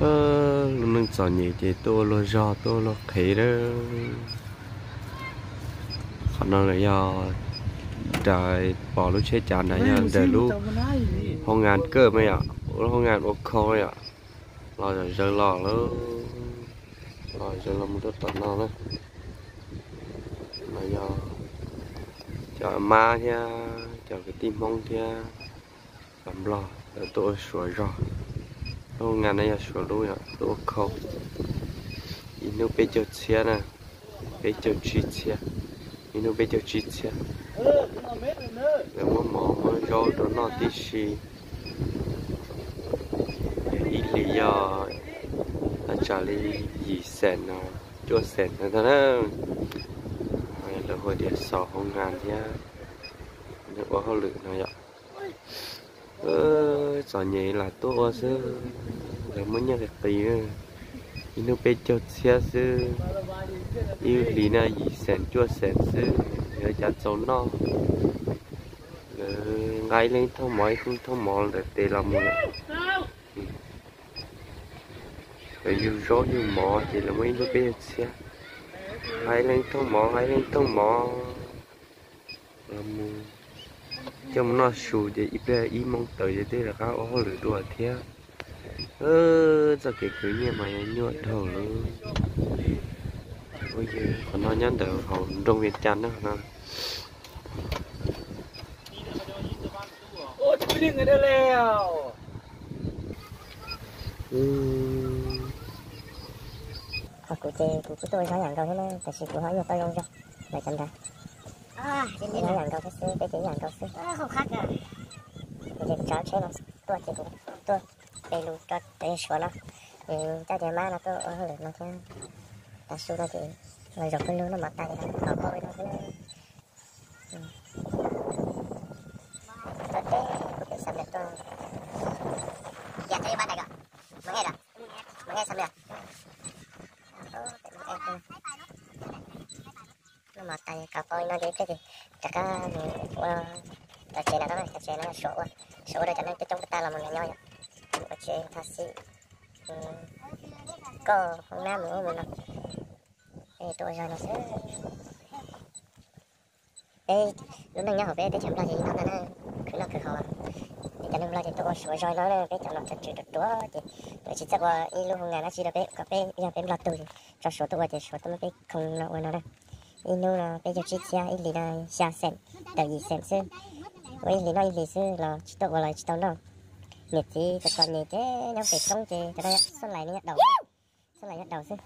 ơ nâng gió nhẹ thì tôi lo gió tôi lo khế đó khả năng là do trời bỏ lúc chết chán này nha để lúc không ngàn cơ mấy ạ. Không ngàn ô khôi ạ. Lo rồi giờ lo luôn rồi giờ là một đứa tận nó đấy là do cho ma nha cho cái tim mong nha. Làm lo để tôi sửa rồi không ngàn này là sửa luôn ạ tôi không. Inu bây giờ chia nè. Bây giờ chia. Chia inu bây giờ chia chia. Để mà mỏ mà cho đó nó tí xì. Ít lý do là trả lý gì sen à? nào cho sen nữa thôi đó là hồi địa sò không ngàn nha nếu có hơi lử này ạ. Ờ ơ nhẹ là tốt chứ. Là mới nhớ được tí nữa inu bây giờ chia chứ. Yêu lý na gì sen chua sen chứ. Nhớ chặt sâu nó. Ngay lên thông mỏi không thông mỏi là tê làm mùa rồi dù gió dù mỏ thì là mấy đứa bé xe. Hai lên thông mỏ hai lên thông mỏ. Làm trong nó sù để ít bé ít mong tới để đây là các ô lửa đùa thế ơ giờ cái cứ như mà nhựa đầu luôn bây giờ còn nó nhắn đầu hậu trong việt chăn đó nó Ôi, chú đi người đó leo. Ờ, cụ chê cụ của tôi nói rằng câu thế nó tại sự cụ hỏi cho tôi không cho. Là chậm ra À, nói rằng câu thế xưa để câu à, không khác à. để cháu chế nó tôi chỉ cũng tôi để luôn cho để sửa nó thì cha trẻ má nó tôi ở nó cái ta su nó thì rồi dọc cái nó mặt tay nó cái té cụ để sắm được tôi Dạ, cho bạn này kìa. Mà nghe rồi. Mà nghe xong rồi. nó mặc tay cà phê nó đi cái gì? Chắc cả ta chơi nào đó ta chơi nó sổ sổ đây cho nên cái trong ta là một ngày nhau nhỉ? Ta chơi ta si ừ. có hôm nay mình muốn làm ê, tôi giờ nó sẽ ê, lúc này nhau học bé để chậm ra gì? Nó nó cứ là cứ học thì cho nên là thì tôi sửa rồi nó là cái chậm nó thật sự được đó thì tôi chỉ chắc là ít lúc ngày nó chỉ được cái cà phê giờ bé là tôi cho số tôi thì số tôi mới không nó nó đây inu là bây giờ chỉ chia ít lì là xa sen đầu gì sen sư với lì nói lì sư là chỉ tao gọi là chỉ tao nó nhiệt thì tập còn nhiệt thế nhau phải trong thì cho đây xuân lại nhặt đầu xuân lại nhặt đầu sư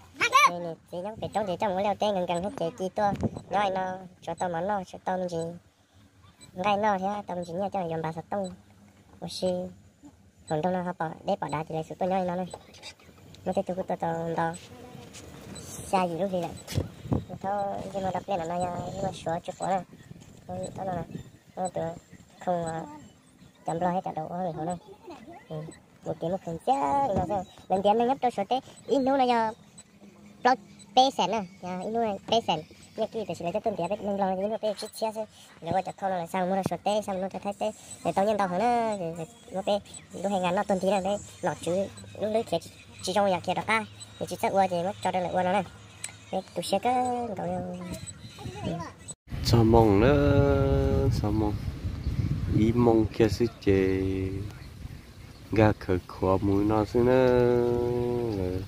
đây nhiệt thì nhau phải trong thì trong cái leo tên gần gần hết chế chi to nói nó cho tao món nó cho tao gì? Ngay nó thế tao chỉ nhớ cho dòng bà sắt tông. Một xí còn đâu nó hấp bỏ, để bỏ đá thì lại sự tôi nói nó này nó thấy tôi tôi tôi tao xa gì lúc gì lại? Tao khi mà đập lên là nó nhưng mà sửa chụp quá này thôi đó là nó tự không chấm lo hết cả đầu rồi thôi này một tiếng một phần chứ nó sẽ lần tiền nó nhấp cho sửa tế ít nữa là giờ lo bê sèn à nhà ít nữa là bê sèn như kia thì sẽ lấy cho tuần tiền đấy mình lo những cái bê chít chia chứ nếu mà chắc không là sao mua là sửa tế sao nó thấy tế để tao nhân tao hơn á thì nó bê lúc hay ngàn nó tuần tí là đấy lọt chứ lúc đấy kia chỉ trong nhà kia đó ta thì chỉ chắc qua thì mất cho đây là qua nó này tôi sẽ có cậu sao mong nữa? Sao mong ý mong kia sự chế ga khởi khó mũi nó xứ nữa.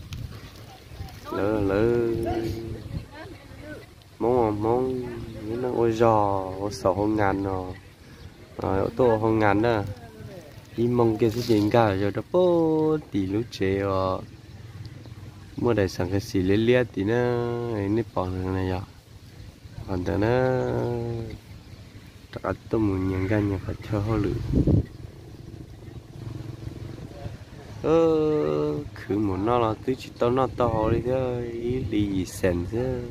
Lỡ lỡ mong à mong nó ôi giò, ôi sầu hông ngàn nó rồi ô tô hông ngàn đó ý mong kia sự chế gà rồi đó, bố tỷ lúc chế rồi ờ mua đại sản cái xì lê lê thì nó nó bỏ này vậy còn thế nó tất tôi muốn nhận ra nhà phải cho họ lử. Ơ, cứ muốn nó là tôi chỉ tao nó to đi thôi ý lì sèn chứ.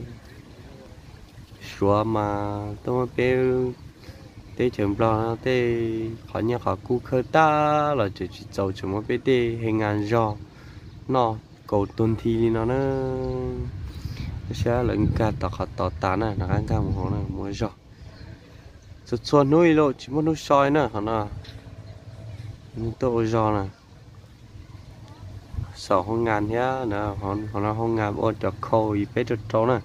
Xóa mà tôi mà bé tê chấm lo tê họ nhà họ cú khơi ta. Là chỉ chỉ giàu chỉ mà bé tê, hình ảnh giò nó cầu tuần thi nó nó sẽ lẫn cả tọt tọt tán này nó ăn cam hồ này mua giò sốt xuân nuôi lộ, chỉ muốn nuôi soi nữa hả nó tôi giò này sáu hông ngàn nhá, nè họ họ nó hông ngàn ô cho khâu y bé cho trâu này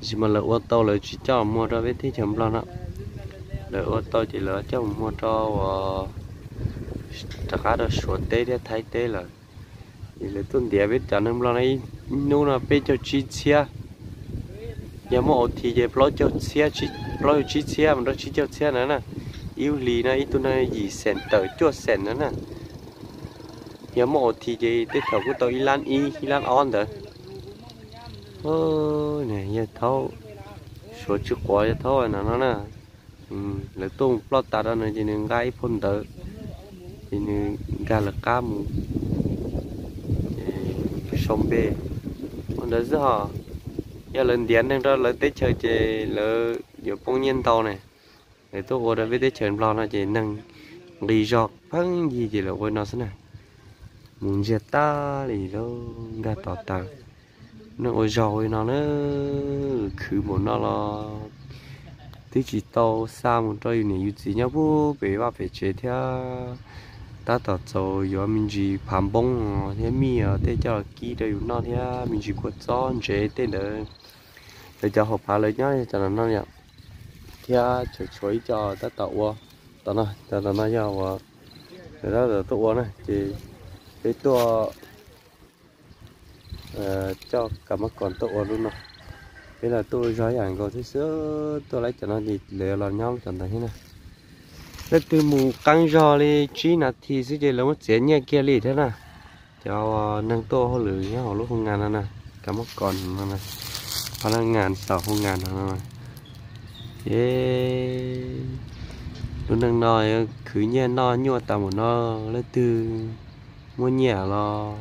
chỉ mà lỡ ô tô lỡ chỉ cho mua cho với thế chấm lo đó lỡ ô tô chỉ lỡ cho mua cho tất cả đều sửa tê để thay tê là thì lỡ tuần địa biết chẳng hôm lo này nu là bé cho chi chia. Giờ mua thì giờ lo cho chia chi, lo cho chi chia, mà nó chi cho chia nữa nè. Yêu lì này tụi này gì sèn tờ, chua sèn nữa nè. Giờ mua thì gì tiếp theo của tôi Ilan y lan on đó. Ô này nhà thâu số chữ quá nhà thâu này nó nè. Ừ lấy tung plot ta đó này chỉ nên gai phun tới thì nên gai là cam sống bê còn đó rất hả giờ lần điện đang ra lấy tết chơi chơi lỡ giờ bông nhiên tàu này. Để tôi qua đó với tết chơi lo nó chỉ nâng đi giọt phăng gì chỉ là quên nó thế này muốn giết ta thì nó ra tỏ tàng nó ôi rồi nó nó khử một nó là tí chỉ tàu xa một trôi này như gì nhau bố bé ba phải chơi theo ta tỏ cho yo mình chỉ phàm bông thế mi ở thế cho kí đây nó thế mình chỉ quật gió chế thế nữa để cho học phá lấy nhá cho nó nhá thế cho chuối cho ta tàu tao nó tao nó nói nhau, để đó là tụi này thì cái tua cho cả mắt còn tua luôn rồi thế là tôi nói ảnh có thứ sữa tôi lấy cho nó thì lừa là nhau chẳng thấy thế này lấy từ mù căng giò đi chỉ là thì sẽ để là một tiền nhẹ kia đi thế nào cho ờ, nâng to họ lử nhá họ lúc không ngàn nè cả một con nè họ là ngàn sáu không ngàn nè yeah lúc nâng nói cứ nhẹ no nhua tao một no lấy từ mua nhẹ lo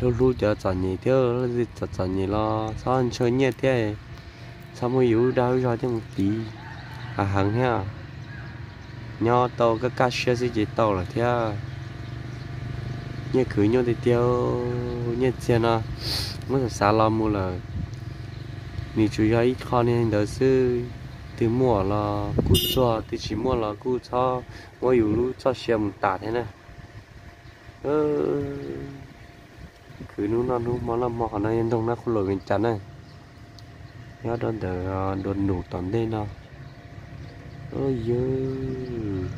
lâu lâu chờ chờ nhẹ theo là gì chờ chọn nhẹ lo sao anh chơi nhẹ thế? Sao mới yếu đau cho cho một tí? À hàng ha nho to cái cá xe gì tàu là thế, à? nhẹ cứ nhọ thì tiêu nhẹ tiền à mới xa lo mua là mình chủ yếu ít khó nên đó sư từ mua là cú cho từ chỉ mua là cú cho. Mua nhiều lúc cho xe một tạ thế này. Ơ cứ nu nó nu mà là mỏ nó yên đông nó không lội mình chán này. Nhớ đơn đờ đồn nụ toàn đây nào ôi giời